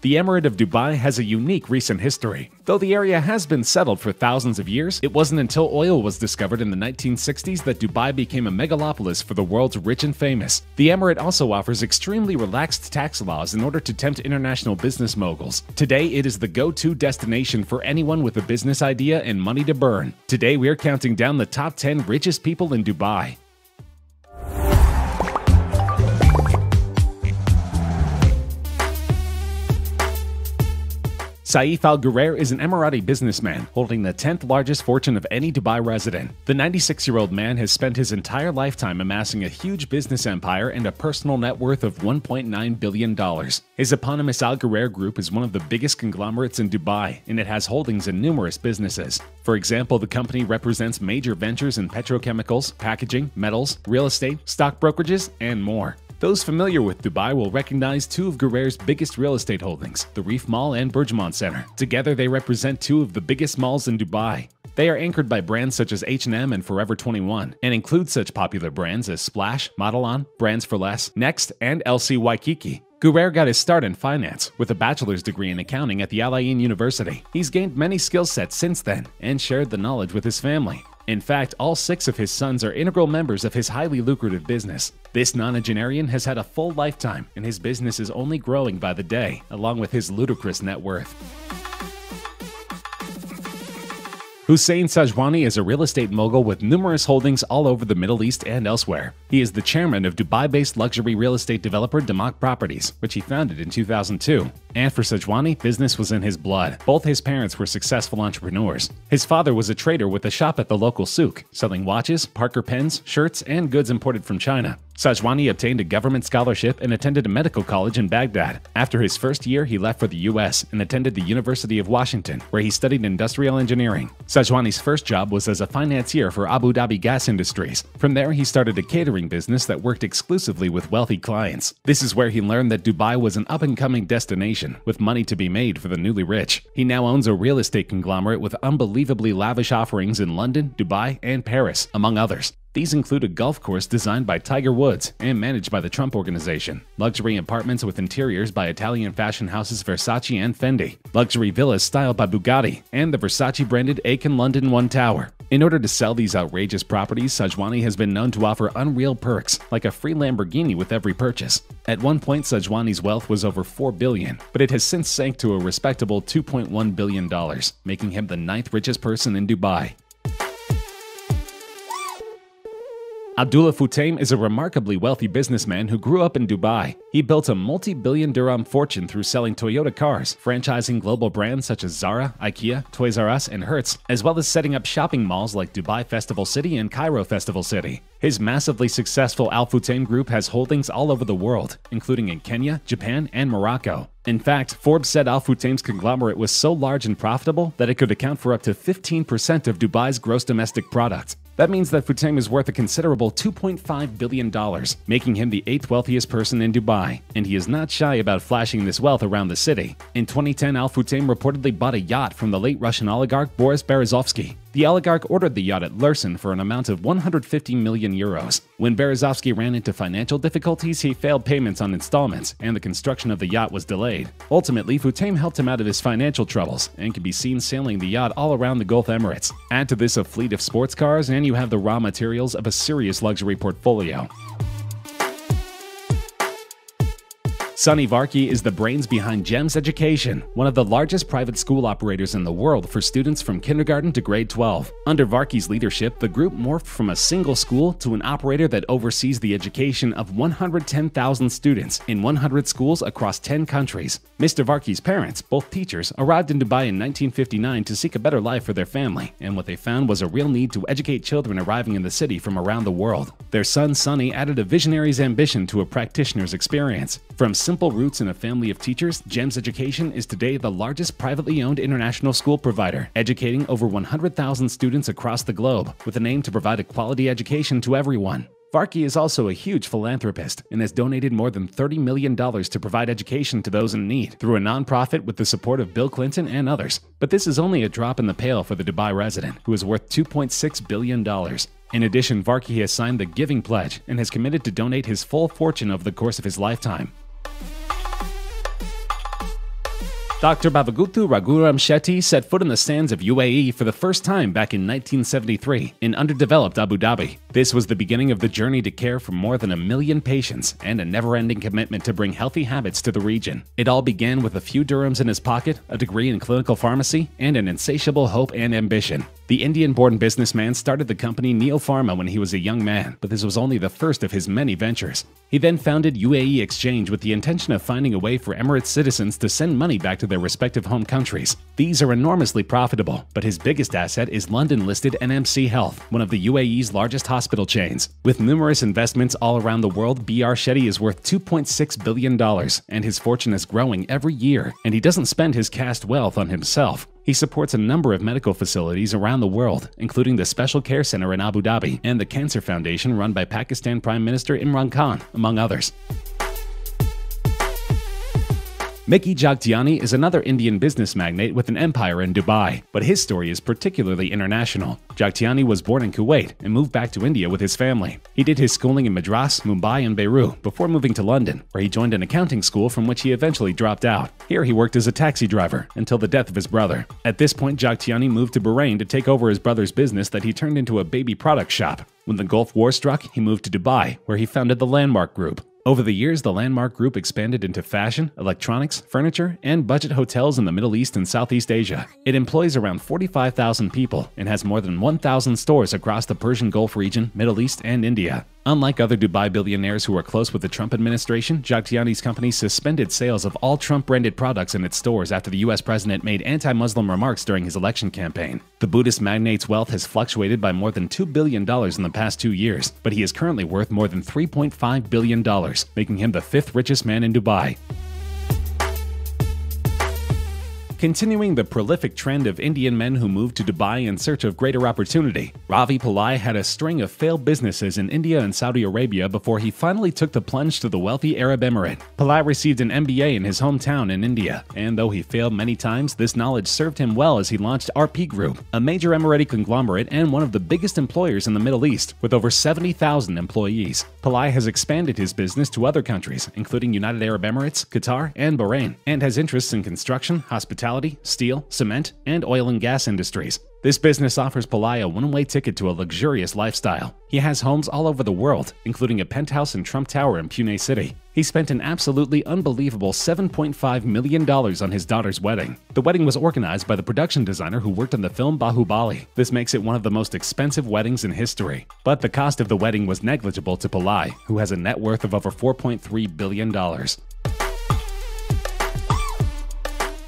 The Emirate of Dubai has a unique recent history. Though the area has been settled for thousands of years, it wasn't until oil was discovered in the 1960s that Dubai became a megalopolis for the world's rich and famous. The Emirate also offers extremely relaxed tax laws in order to tempt international business moguls. Today, it is the go-to destination for anyone with a business idea and money to burn. Today, we're counting down the top 10 richest people in Dubai. Saif Al Ghurair is an Emirati businessman holding the 10th largest fortune of any Dubai resident. The 96 year old man has spent his entire lifetime amassing a huge business empire and a personal net worth of $1.9 billion. His eponymous Al Ghurair Group is one of the biggest conglomerates in Dubai, and it has holdings in numerous businesses. For example, the company represents major ventures in petrochemicals, packaging, metals, real estate, stock brokerages, and more. Those familiar with Dubai will recognize two of Ghurair's biggest real estate holdings, the Reef Mall and BurJuman Center. Together, they represent two of the biggest malls in Dubai. They are anchored by brands such as H&M and Forever 21 and include such popular brands as Splash, Modelon, Brands for Less, Next, and LC Waikiki. Gurer got his start in finance with a bachelor's degree in accounting at the Al Ain University. He's gained many skill sets since then and shared the knowledge with his family. In fact, all six of his sons are integral members of his highly lucrative business. This nonagenarian has had a full lifetime, and his business is only growing by the day, along with his ludicrous net worth. Hussein Sajwani is a real estate mogul with numerous holdings all over the Middle East and elsewhere. He is the chairman of Dubai-based luxury real estate developer Damac Properties, which he founded in 2002. And for Sajwani, business was in his blood. Both his parents were successful entrepreneurs. His father was a trader with a shop at the local souk, selling watches, Parker pens, shirts, and goods imported from China. Sajwani obtained a government scholarship and attended a medical college in Baghdad. After his first year, he left for the US and attended the University of Washington, where he studied industrial engineering. Sajwani's first job was as a financier for Abu Dhabi Gas Industries. From there, he started a catering business that worked exclusively with wealthy clients. This is where he learned that Dubai was an up-and-coming destination, with money to be made for the newly rich. He now owns a real estate conglomerate with unbelievably lavish offerings in London, Dubai, and Paris, among others. These include a golf course designed by Tiger Woods and managed by the Trump Organization, luxury apartments with interiors by Italian fashion houses Versace and Fendi, luxury villas styled by Bugatti, and the Versace branded Aykon London One Tower. In order to sell these outrageous properties, Sajwani has been known to offer unreal perks, like a free Lamborghini with every purchase. At one point, Sajwani's wealth was over 4 billion, but it has since sank to a respectable $2.1 billion, making him the ninth richest person in Dubai. Abdullah Futtaim is a remarkably wealthy businessman who grew up in Dubai. He built a multi-billion dirham fortune through selling Toyota cars, franchising global brands such as Zara, IKEA, Toys R Us, and Hertz, as well as setting up shopping malls like Dubai Festival City and Cairo Festival City. His massively successful Al Futtaim Group has holdings all over the world, including in Kenya, Japan, and Morocco. In fact, Forbes said Al Futtaim's conglomerate was so large and profitable that it could account for up to 15% of Dubai's gross domestic product. That means that Futtaim is worth a considerable $2.5 billion, making him the eighth wealthiest person in Dubai, and he is not shy about flashing this wealth around the city. In 2010, Al Futtaim reportedly bought a yacht from the late Russian oligarch Boris Berezovsky. The oligarch ordered the yacht at Lürssen for an amount of 150 million euros. When Berezovsky ran into financial difficulties, he failed payments on installments, and the construction of the yacht was delayed. Ultimately, Futtaim helped him out of his financial troubles and can be seen sailing the yacht all around the Gulf Emirates. Add to this a fleet of sports cars, and you have the raw materials of a serious luxury portfolio. Sunny Varkey is the brains behind GEMS Education, one of the largest private school operators in the world for students from kindergarten to grade 12. Under Varkey's leadership, the group morphed from a single school to an operator that oversees the education of 110,000 students in 100 schools across 10 countries. Mr. Varkey's parents, both teachers, arrived in Dubai in 1959 to seek a better life for their family, and what they found was a real need to educate children arriving in the city from around the world. Their son Sunny added a visionary's ambition to a practitioner's experience. From simple roots in a family of teachers, GEMS Education is today the largest privately owned international school provider, educating over 100,000 students across the globe, with an aim to provide a quality education to everyone. Varkey is also a huge philanthropist and has donated more than $30 million to provide education to those in need through a nonprofit with the support of Bill Clinton and others. But this is only a drop in the pail for the Dubai resident, who is worth $2.6 billion. In addition, Varkey has signed the Giving Pledge and has committed to donate his full fortune over the course of his lifetime. Dr. Bavaguthu Raghuram Shetty set foot in the sands of UAE for the first time back in 1973 in underdeveloped Abu Dhabi. This was the beginning of the journey to care for more than a million patients and a never ending commitment to bring healthy habits to the region. It all began with a few dirhams in his pocket, a degree in clinical pharmacy, and an insatiable hope and ambition. The Indian born businessman started the company Neo Pharma when he was a young man, but this was only the first of his many ventures. He then founded UAE Exchange with the intention of finding a way for Emirates citizens to send money back to their respective home countries. These are enormously profitable, but his biggest asset is London listed NMC Health, one of the UAE's largest hospital chains. With numerous investments all around the world, BR Shetty is worth $2.6 billion, and his fortune is growing every year, and he doesn't spend his caste wealth on himself. He supports a number of medical facilities around the world, including the Special Care Center in Abu Dhabi and the Cancer Foundation run by Pakistan Prime Minister Imran Khan, among others. Mickey Jagtiani is another Indian business magnate with an empire in Dubai, but his story is particularly international. Jagtiani was born in Kuwait and moved back to India with his family. He did his schooling in Madras, Mumbai, and Beirut before moving to London, where he joined an accounting school from which he eventually dropped out. Here he worked as a taxi driver until the death of his brother. At this point, Jagtiani moved to Bahrain to take over his brother's business that he turned into a baby product shop. When the Gulf War struck, he moved to Dubai, where he founded the Landmark Group. Over the years, the Landmark Group expanded into fashion, electronics, furniture, and budget hotels in the Middle East and Southeast Asia. It employs around 45,000 people and has more than 1,000 stores across the Persian Gulf region, Middle East, and India. Unlike other Dubai billionaires who are close with the Trump administration, Jagtiani's company suspended sales of all Trump branded products in its stores after the US president made anti Muslim remarks during his election campaign. The Buddhist magnate's wealth has fluctuated by more than $2 billion in the past two years, but he is currently worth more than $3.5 billion, making him the fifth richest man in Dubai. Continuing the prolific trend of Indian men who moved to Dubai in search of greater opportunity, Ravi Pillai had a string of failed businesses in India and Saudi Arabia before he finally took the plunge to the wealthy Arab Emirate. Pillai received an MBA in his hometown in India, and though he failed many times, this knowledge served him well as he launched RP Group, a major Emirati conglomerate and one of the biggest employers in the Middle East, with over 70,000 employees. Pillai has expanded his business to other countries, including United Arab Emirates, Qatar, and Bahrain, and has interests in construction, hospitality, hospitality, steel, cement, and oil and gas industries. This business offers Pillai a one way ticket to a luxurious lifestyle. He has homes all over the world, including a penthouse in Trump Tower in Pune City. He spent an absolutely unbelievable $7.5 million on his daughter's wedding. The wedding was organized by the production designer who worked on the film Bahubali. This makes it one of the most expensive weddings in history. But the cost of the wedding was negligible to Pillai, who has a net worth of over $4.3 billion.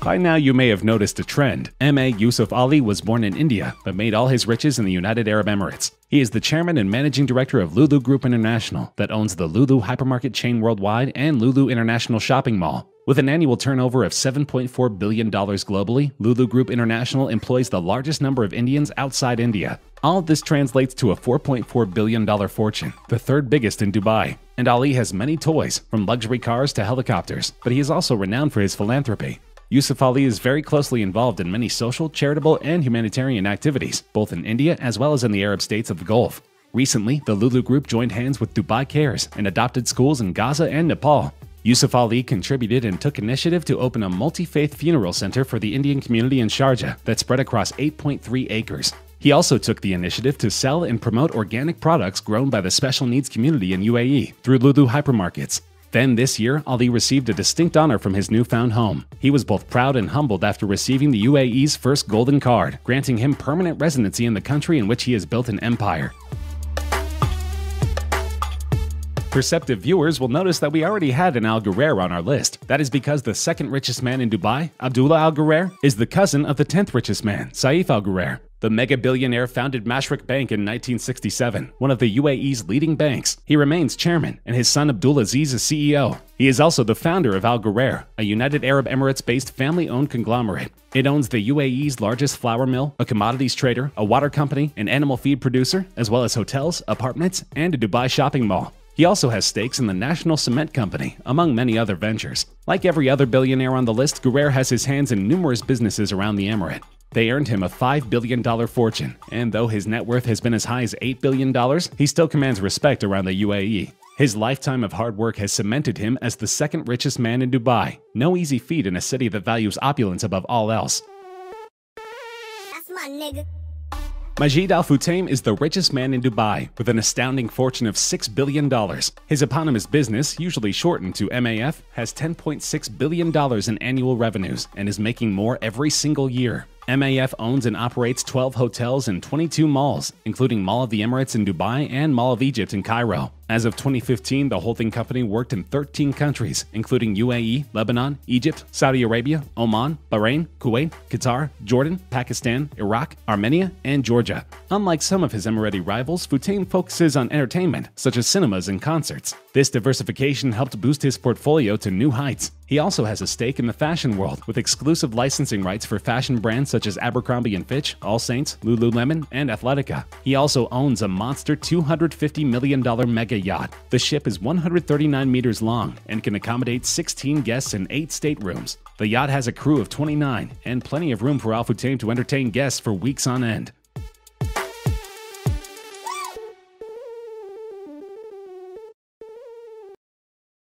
By now, you may have noticed a trend. M.A. Yusuf Ali was born in India, but made all his riches in the United Arab Emirates. He is the chairman and managing director of Lulu Group International, that owns the Lulu hypermarket chain worldwide and Lulu International Shopping Mall. With an annual turnover of $7.4 billion globally, Lulu Group International employs the largest number of Indians outside India. All of this translates to a $4.4 billion fortune, the third biggest in Dubai. And Ali has many toys, from luxury cars to helicopters, but he is also renowned for his philanthropy. Yusuf Ali is very closely involved in many social, charitable, and humanitarian activities, both in India as well as in the Arab states of the Gulf. Recently, the Lulu Group joined hands with Dubai Cares and adopted schools in Gaza and Nepal. Yusuf Ali contributed and took initiative to open a multi faith funeral center for the Indian community in Sharjah that spread across 8.3 acres. He also took the initiative to sell and promote organic products grown by the special needs community in UAE through Lulu hypermarkets. Then this year, Ali received a distinct honor from his newfound home. He was both proud and humbled after receiving the UAE's first golden card, granting him permanent residency in the country in which he has built an empire. Perceptive viewers will notice that we already had an Al Ghurair on our list. That is because the second richest man in Dubai, Abdullah Al Ghurair, is the cousin of the 10th richest man, Saif Al Ghurair. The mega billionaire founded Mashreq Bank in 1967, one of the UAE's leading banks. He remains chairman, and his son Abdulaziz is CEO. He is also the founder of Al Ghurair, a United Arab Emirates based family owned conglomerate. It owns the UAE's largest flour mill, a commodities trader, a water company, an animal feed producer, as well as hotels, apartments, and a Dubai shopping mall. He also has stakes in the National Cement Company, among many other ventures. Like every other billionaire on the list, Ghurair has his hands in numerous businesses around the emirate. They earned him a $5 billion fortune, and though his net worth has been as high as $8 billion, he still commands respect around the UAE. His lifetime of hard work has cemented him as the second richest man in Dubai. No easy feat in a city that values opulence above all else. That's my nigga. Majid Al Futtaim is the richest man in Dubai, with an astounding fortune of $6 billion. His eponymous business, usually shortened to MAF, has $10.6 billion in annual revenues and is making more every single year. MAF owns and operates 12 hotels and 22 malls, including Mall of the Emirates in Dubai and Mall of Egypt in Cairo. As of 2015, the holding company worked in 13 countries, including UAE, Lebanon, Egypt, Saudi Arabia, Oman, Bahrain, Kuwait, Qatar, Jordan, Pakistan, Iraq, Armenia, and Georgia. Unlike some of his Emirati rivals, Futtaim focuses on entertainment, such as cinemas and concerts. This diversification helped boost his portfolio to new heights. He also has a stake in the fashion world, with exclusive licensing rights for fashion brands such as Abercrombie & Fitch, All Saints, Lululemon, and Athletica. He also owns a monster $250 million mega yacht. The ship is 139 meters long and can accommodate 16 guests in 8 staterooms. The yacht has a crew of 29 and plenty of room for Al to entertain guests for weeks on end.